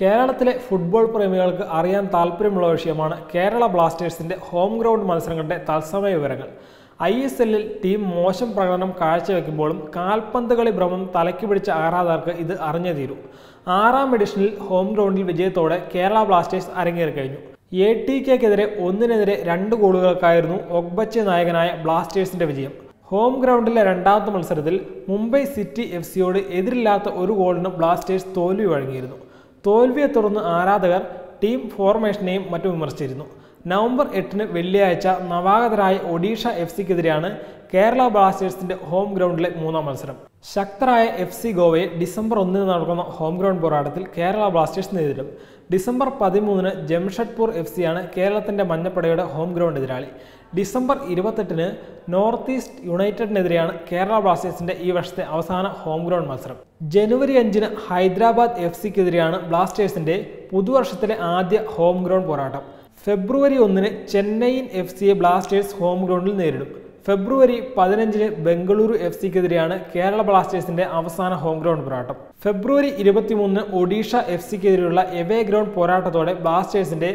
കേരളത്തിലെ ഫുട്ബോൾ പ്രേമികൾക്ക് അറിയാൻ താല്പര്യമുള്ള വിഷയമാണ് കേരള ബ്ലാസ്റ്റേഴ്സിന്റെ ഹോം ഗ്രൗണ്ട് മത്സരങ്ങളുടെ തത്സമയ വിവരങ്ങൾ. ഐ എസ് എല്ലിൽ ടീം മോശം പ്രകടനം കാഴ്ചവെക്കുമ്പോഴും കാൽപന്ത് കളി ഭ്രമം തലയ്ക്ക് പിടിച്ച ആരാധകർക്ക് ഇത് അറിഞ്ഞേ തീരൂ. ആറാം എഡിഷനിൽ ഹോം ഗ്രൗണ്ടിൽ വിജയത്തോടെ കേരള ബ്ലാസ്റ്റേഴ്സ് അരങ്ങേറി കഴിഞ്ഞു. എ ടി കെക്കെതിരെ ഒന്നിനെതിരെ രണ്ട് ഗോളുകൾക്കായിരുന്നു ഒക്ബച്ച നായകനായ ബ്ലാസ്റ്റേഴ്സിന്റെ വിജയം. ഹോം ഗ്രൗണ്ടിലെ രണ്ടാമത്തെ മത്സരത്തിൽ മുംബൈ സിറ്റി എഫ് സിയോട് എതിരില്ലാത്ത ഒരു ഗോളിന് ബ്ലാസ്റ്റേഴ്സ് തോൽവി വഴങ്ങിയിരുന്നു. തോൽവിയെ തുടർന്ന് ആരാധകർ ടീം ഫോർമേഷനെയും മറ്റും വിമർശിച്ചിരുന്നു. നവംബർ എട്ടിന് വെള്ളിയാഴ്ച നവാഗതരായ ഒഡീഷ എഫ് സിക്കെതിരെയാണ് കേരള ബ്ലാസ്റ്റേഴ്സിന്റെ ഹോം ഗ്രൗണ്ടിലെ മൂന്നാം മത്സരം. ശക്തരായ എഫ് സി ഗോവയെ ഡിസംബർ ഒന്നിന് നടക്കുന്ന ഹോം ഗ്രൗണ്ട് പോരാട്ടത്തിൽ കേരള ബ്ലാസ്റ്റേഴ്സ് നേരിടും. ഡിസംബർ പതിമൂന്നിന് ജംഷഡ്പൂർ എഫ് സിയാണ് കേരളത്തിന്റെ മഞ്ഞപ്പടയുടെ ഹോം ഗ്രൗണ്ട് എതിരാളി. ഡിസംബർ ഇരുപത്തെട്ടിന് നോർത്ത് ഈസ്റ്റ് യുണൈറ്റഡിനെതിരെയാണ് കേരള ബ്ലാസ്റ്റേഴ്സിന്റെ ഈ വർഷത്തെ അവസാന ഹോം ഗ്രൗണ്ട് മത്സരം. ജനുവരി അഞ്ചിന് ഹൈദരാബാദ് എഫ് സിക്കെതിരെയാണ് ബ്ലാസ്റ്റേഴ്സിന്റെ പുതുവർഷത്തിലെ ആദ്യ ഹോം ഗ്രൗണ്ട് പോരാട്ടം. ഫെബ്രുവരി ഒന്നിന് ചെന്നൈയിൻ എഫ് സിയെ ബ്ലാസ്റ്റേഴ്സ് ഹോം ഗ്രൗണ്ടിൽ നേരിടും. ഫെബ്രുവരി പതിനഞ്ചിന് ബംഗളൂരു എഫ് സിക്കെതിരെയാണ് കേരള ബ്ലാസ്റ്റേഴ്സിന്റെ അവസാന ഹോം ഗ്രൗണ്ട് പോരാട്ടം. ഫെബ്രുവരി ഇരുപത്തിമൂന്നിന് ഒഡീഷ എഫ് സിക്കെതിരെയുള്ള എവേ ഗ്രൗണ്ട് പോരാട്ടത്തോടെ ബ്ലാസ്റ്റേഴ്സിന്റെ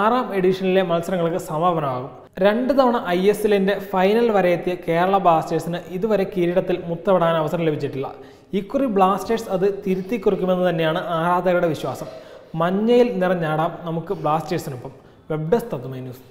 ആറാം എഡിഷനിലെ മത്സരങ്ങൾക്ക് സമാപനമാകും. രണ്ട് തവണ ഐ എസ് എല്ലിന്റെ ഫൈനൽ വരെ എത്തിയ കേരള ബ്ലാസ്റ്റേഴ്സിന് ഇതുവരെ കിരീടത്തിൽ മുത്തവിടാൻ അവസരം ലഭിച്ചിട്ടില്ല. ഇക്കുറി ബ്ലാസ്റ്റേഴ്സ് അത് തിരുത്തി കുറിക്കുമെന്ന് തന്നെയാണ് ആരാധകരുടെ വിശ്വാസം. മഞ്ഞയിൽ നിറഞ്ഞാടാം നമുക്ക് ബ്ലാസ്റ്റേഴ്സിനൊപ്പം. വെബ് ഡെസ്ക് തത്തുമായി ന്യൂസ്.